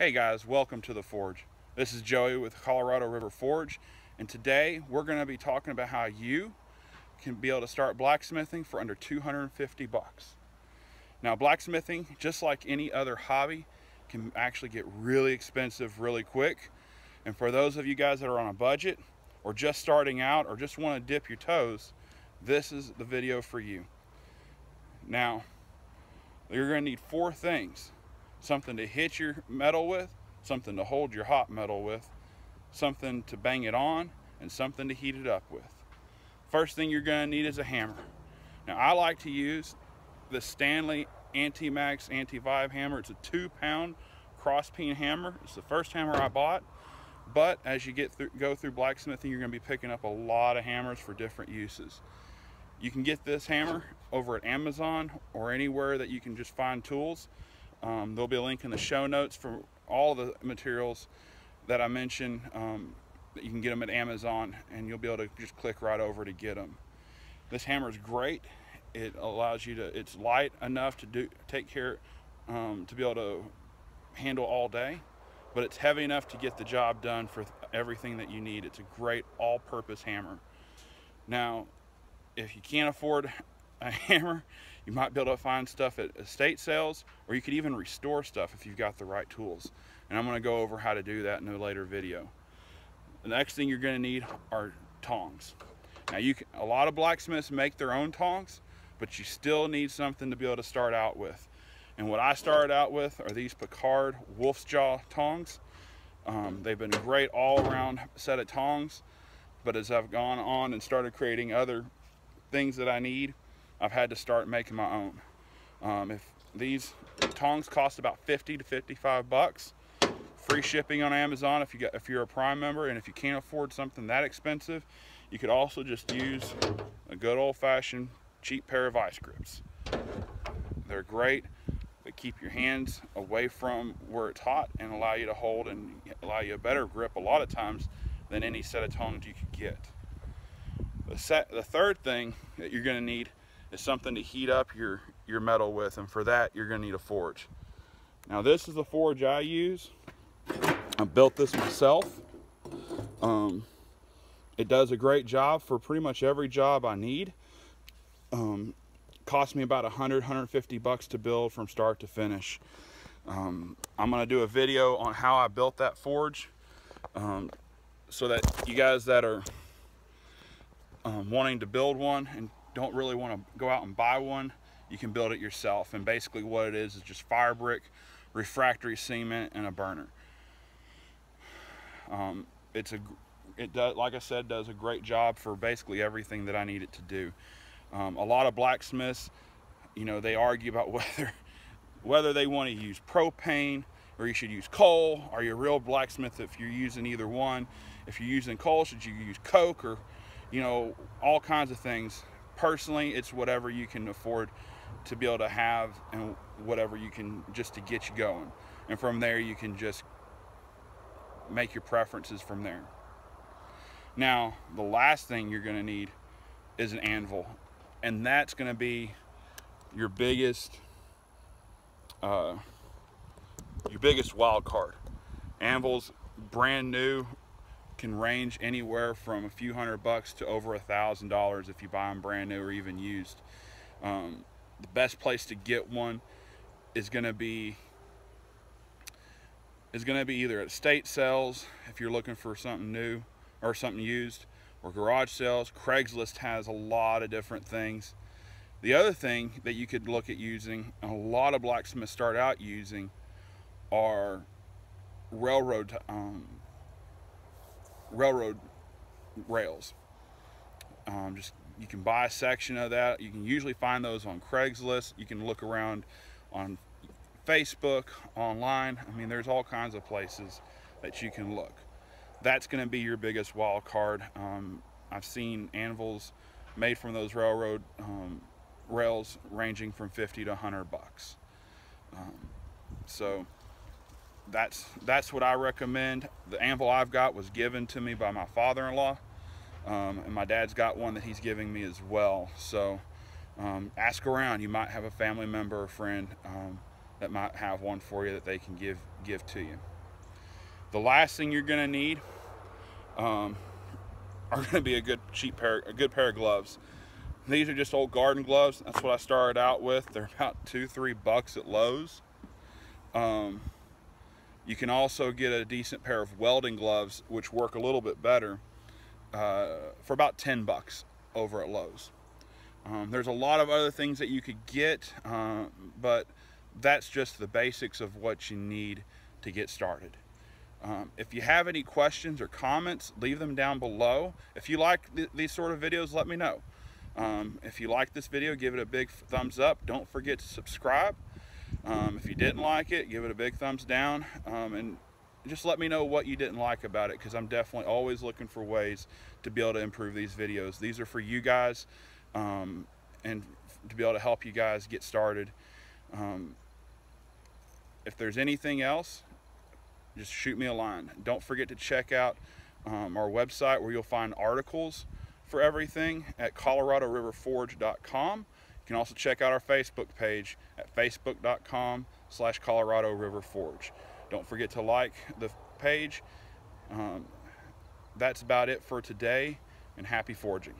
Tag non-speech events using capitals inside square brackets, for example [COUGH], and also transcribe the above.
Hey guys, welcome to the Forge. This is Joey with Colorado River Forge, and today we're going to be talking about how you can be able to start blacksmithing for under 250 bucks. Now, blacksmithing, just like any other hobby, can actually get really expensive really quick. And for those of you guys that are on a budget, or just starting out, or just want to dip your toes, this is the video for you. Now, you're going to need four things something to hit your metal with, something to hold your hot metal with, something to bang it on, and something to heat it up with. First thing you're going to need is a hammer. Now I like to use the Stanley Anti-Max Anti-Vibe hammer. It's a two pound cross peen hammer. It's the first hammer I bought. But as you get through, go through blacksmithing, you're going to be picking up a lot of hammers for different uses. You can get this hammer over at Amazon or anywhere that you can just find tools. Um, there'll be a link in the show notes for all the materials that I mentioned. Um, you can get them at Amazon and you'll be able to just click right over to get them. This hammer is great. It allows you to, it's light enough to do take care, um, to be able to handle all day, but it's heavy enough to get the job done for everything that you need. It's a great all-purpose hammer. Now, if you can't afford a [LAUGHS] hammer, you might be able to find stuff at estate sales, or you could even restore stuff if you've got the right tools. And I'm gonna go over how to do that in a later video. The next thing you're gonna need are tongs. Now you can, a lot of blacksmiths make their own tongs, but you still need something to be able to start out with. And what I started out with are these Picard Wolf's Jaw tongs. Um, they've been a great all around set of tongs, but as I've gone on and started creating other things that I need, I've had to start making my own. Um, if these tongs cost about 50 to 55 bucks, free shipping on Amazon if you got if you're a Prime member, and if you can't afford something that expensive, you could also just use a good old-fashioned cheap pair of vice grips. They're great. They keep your hands away from where it's hot and allow you to hold and allow you a better grip a lot of times than any set of tongs you could get. The, set, the third thing that you're going to need is something to heat up your, your metal with. And for that, you're gonna need a forge. Now this is the forge I use. I built this myself. Um, it does a great job for pretty much every job I need. Um, cost me about 100, 150 bucks to build from start to finish. Um, I'm gonna do a video on how I built that forge um, so that you guys that are um, wanting to build one and don't really want to go out and buy one, you can build it yourself. And basically what it is is just fire brick, refractory cement, and a burner. Um, it's a, it does, like I said, does a great job for basically everything that I need it to do. Um, a lot of blacksmiths, you know, they argue about [LAUGHS] whether, whether they want to use propane or you should use coal. Are you a real blacksmith if you're using either one? If you're using coal, should you use coke or, you know, all kinds of things personally, it's whatever you can afford to be able to have and whatever you can just to get you going. And from there, you can just make your preferences from there. Now, the last thing you're going to need is an anvil. And that's going to be your biggest uh, your biggest wild card. Anvils brand new can range anywhere from a few hundred bucks to over a thousand dollars if you buy them brand new or even used. Um, the best place to get one is going to be is going to be either at state sales if you're looking for something new or something used or garage sales. Craigslist has a lot of different things. The other thing that you could look at using, a lot of blacksmiths start out using, are railroad um, railroad rails. Um, just you can buy a section of that. You can usually find those on Craigslist. You can look around on Facebook, online. I mean, there's all kinds of places that you can look. That's going to be your biggest wild card. Um, I've seen anvils made from those railroad um, rails ranging from 50 to 100 bucks. Um, so that's that's what I recommend. The anvil I've got was given to me by my father-in-law, um, and my dad's got one that he's giving me as well. So um, ask around. You might have a family member or friend um, that might have one for you that they can give give to you. The last thing you're going to need um, are going to be a good cheap pair, a good pair of gloves. These are just old garden gloves. That's what I started out with. They're about two, three bucks at Lowe's. Um, you can also get a decent pair of welding gloves, which work a little bit better, uh, for about 10 bucks over at Lowe's. Um, there's a lot of other things that you could get, uh, but that's just the basics of what you need to get started. Um, if you have any questions or comments, leave them down below. If you like th these sort of videos, let me know. Um, if you like this video, give it a big thumbs up. Don't forget to subscribe. Um, if you didn't like it, give it a big thumbs down. Um, and just let me know what you didn't like about it because I'm definitely always looking for ways to be able to improve these videos. These are for you guys um, and to be able to help you guys get started. Um, if there's anything else, just shoot me a line. Don't forget to check out um, our website where you'll find articles for everything at coloradoriverforge.com. You can also check out our Facebook page at facebook.com slash Colorado River Forge. Don't forget to like the page. Um, that's about it for today and happy forging.